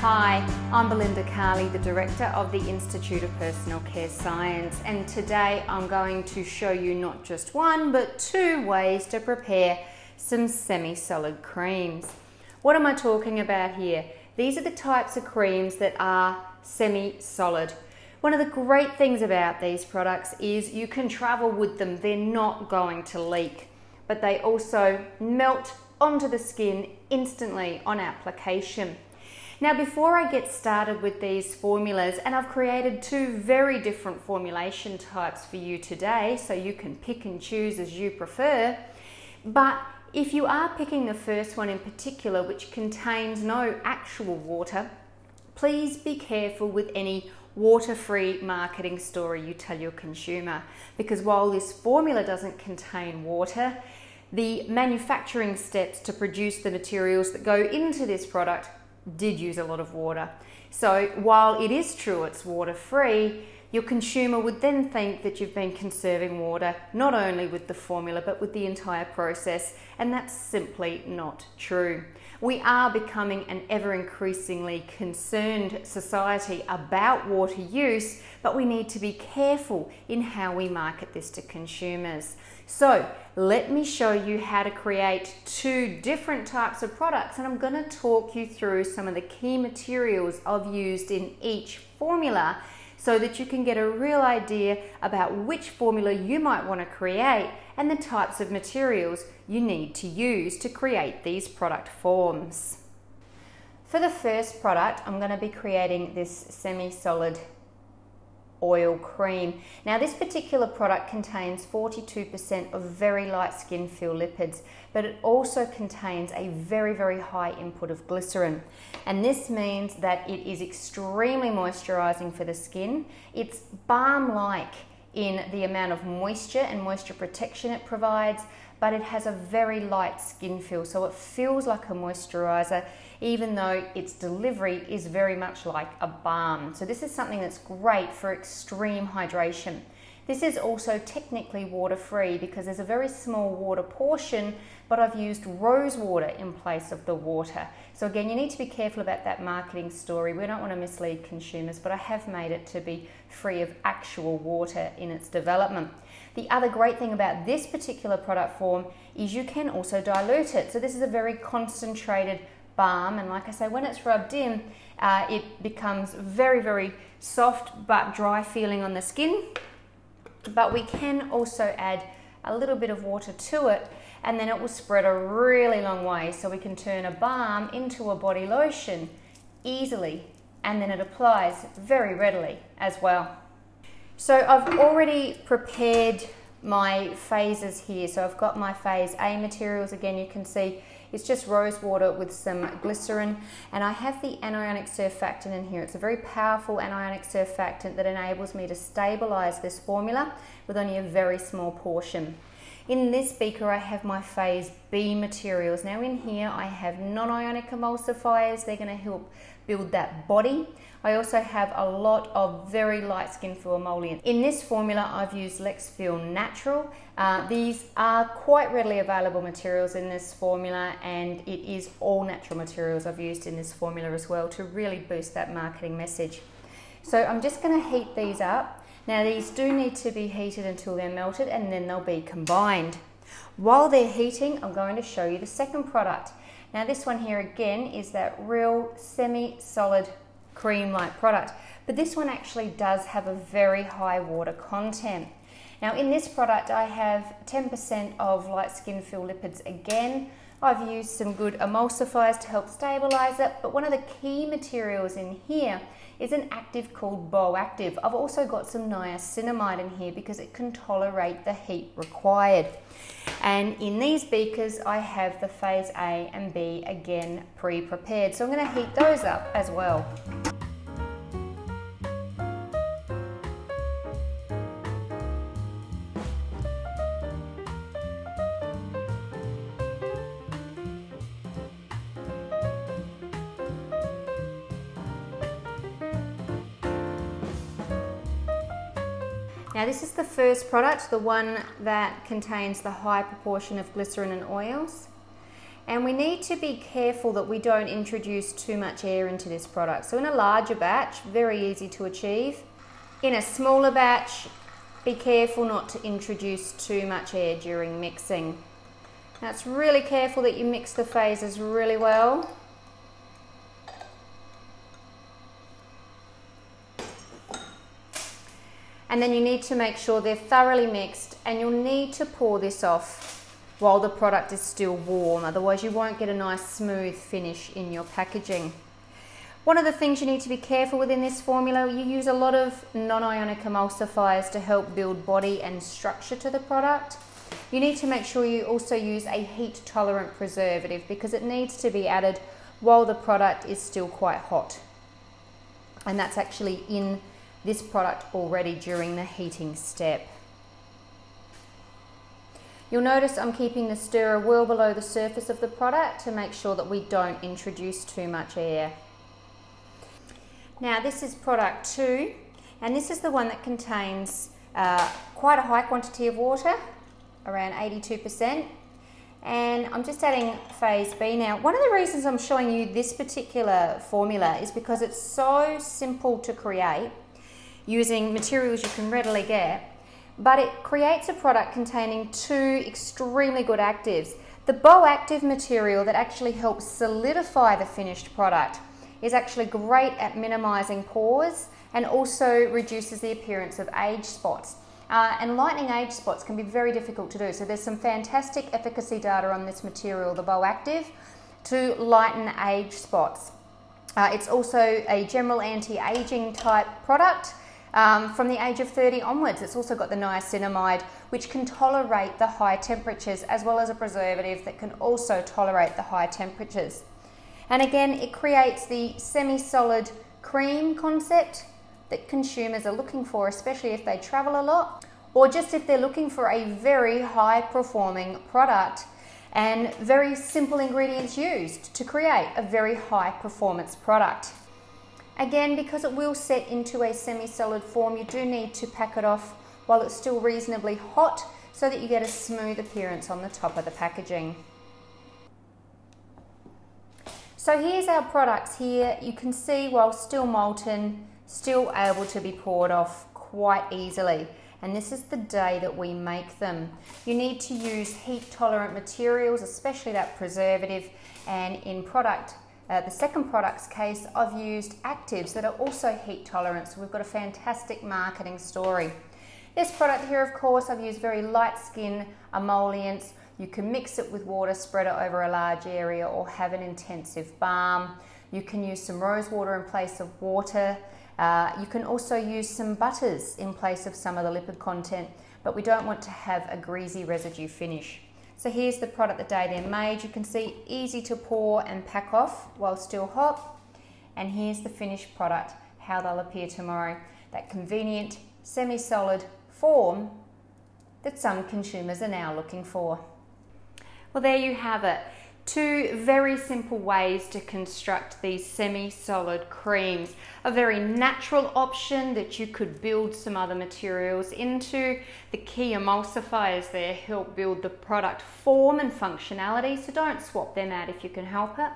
Hi, I'm Belinda Carli, the Director of the Institute of Personal Care Science, and today I'm going to show you not just one but two ways to prepare some semi solid creams. What am I talking about here? These are the types of creams that are semi solid. One of the great things about these products is you can travel with them, they're not going to leak, but they also melt onto the skin instantly on application. Now before I get started with these formulas, and I've created two very different formulation types for you today, so you can pick and choose as you prefer, but if you are picking the first one in particular, which contains no actual water, please be careful with any water-free marketing story you tell your consumer because while this formula doesn't contain water, the manufacturing steps to produce the materials that go into this product did use a lot of water. So while it is true it's water free, your consumer would then think that you've been conserving water not only with the formula but with the entire process, and that's simply not true. We are becoming an ever increasingly concerned society about water use, but we need to be careful in how we market this to consumers. So, let me show you how to create two different types of products, and I'm going to talk you through some of the key materials I've used in each formula so that you can get a real idea about which formula you might want to create and the types of materials you need to use to create these product forms. For the first product, I'm going to be creating this semi-solid oil cream. Now this particular product contains 42% of very light skin feel lipids, but it also contains a very, very high input of glycerin. And this means that it is extremely moisturizing for the skin. It's balm-like in the amount of moisture and moisture protection it provides, but it has a very light skin feel, so it feels like a moisturizer even though its delivery is very much like a balm. So this is something that's great for extreme hydration. This is also technically water free because there's a very small water portion, but I've used rose water in place of the water. So again, you need to be careful about that marketing story. We don't want to mislead consumers, but I have made it to be free of actual water in its development. The other great thing about this particular product form is you can also dilute it. So this is a very concentrated balm and like I say when it's rubbed in uh, it becomes very very soft but dry feeling on the skin but we can also add a little bit of water to it and then it will spread a really long way so we can turn a balm into a body lotion easily and then it applies very readily as well. So I've already prepared my phases here. So I've got my phase A materials again you can see it's just rose water with some glycerin. And I have the anionic surfactant in here. It's a very powerful anionic surfactant that enables me to stabilize this formula with only a very small portion. In this beaker I have my phase B materials. Now in here I have non-ionic emulsifiers. They're going to help build that body. I also have a lot of very light skin feel emollient. In this formula I've used LexFeel Natural. Uh, these are quite readily available materials in this formula and it is all natural materials I've used in this formula as well to really boost that marketing message. So I'm just going to heat these up now these do need to be heated until they're melted and then they'll be combined. While they're heating, I'm going to show you the second product. Now this one here again is that real semi-solid cream-like product, but this one actually does have a very high water content. Now in this product I have 10% of light skin fill lipids again. I've used some good emulsifiers to help stabilize it, but one of the key materials in here is an active called Boactive. I've also got some niacinamide in here because it can tolerate the heat required. And in these beakers, I have the phase A and B again pre-prepared. So I'm gonna heat those up as well. Now this is the first product, the one that contains the high proportion of glycerin and oils. And we need to be careful that we don't introduce too much air into this product. So in a larger batch, very easy to achieve. In a smaller batch, be careful not to introduce too much air during mixing. Now it's really careful that you mix the phases really well. And then you need to make sure they're thoroughly mixed and you'll need to pour this off while the product is still warm, otherwise you won't get a nice smooth finish in your packaging. One of the things you need to be careful with in this formula, you use a lot of non-ionic emulsifiers to help build body and structure to the product. You need to make sure you also use a heat tolerant preservative because it needs to be added while the product is still quite hot. And that's actually in this product already during the heating step. You'll notice I'm keeping the stirrer well below the surface of the product to make sure that we don't introduce too much air. Now this is product two and this is the one that contains uh, quite a high quantity of water, around 82%. And I'm just adding phase B now. One of the reasons I'm showing you this particular formula is because it's so simple to create using materials you can readily get but it creates a product containing two extremely good actives. The Bow-Active material that actually helps solidify the finished product is actually great at minimizing pores and also reduces the appearance of age spots. Uh, and lightening age spots can be very difficult to do. So there's some fantastic efficacy data on this material, the Bow-Active, to lighten age spots. Uh, it's also a general anti-aging type product um, from the age of 30 onwards, it's also got the niacinamide, which can tolerate the high temperatures, as well as a preservative that can also tolerate the high temperatures. And again, it creates the semi-solid cream concept that consumers are looking for, especially if they travel a lot, or just if they're looking for a very high performing product and very simple ingredients used to create a very high performance product. Again, because it will set into a semi-solid form, you do need to pack it off while it's still reasonably hot so that you get a smooth appearance on the top of the packaging. So here's our products here. You can see while still molten, still able to be poured off quite easily. And this is the day that we make them. You need to use heat tolerant materials, especially that preservative. And in product uh, the second product's case, I've used actives that are also heat tolerant, so we've got a fantastic marketing story. This product here, of course, I've used very light skin emollients. You can mix it with water, spread it over a large area, or have an intensive balm. You can use some rose water in place of water. Uh, you can also use some butters in place of some of the lipid content, but we don't want to have a greasy residue finish. So here's the product the day they're made. You can see easy to pour and pack off while still hot. And here's the finished product, how they'll appear tomorrow. That convenient, semi-solid form that some consumers are now looking for. Well, there you have it. Two very simple ways to construct these semi-solid creams. A very natural option that you could build some other materials into. The key emulsifiers there help build the product form and functionality, so don't swap them out if you can help it.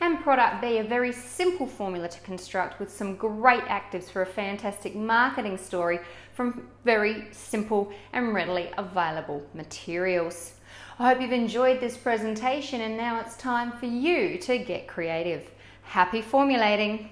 And product B, a very simple formula to construct with some great actives for a fantastic marketing story from very simple and readily available materials. I hope you've enjoyed this presentation and now it's time for you to get creative. Happy formulating!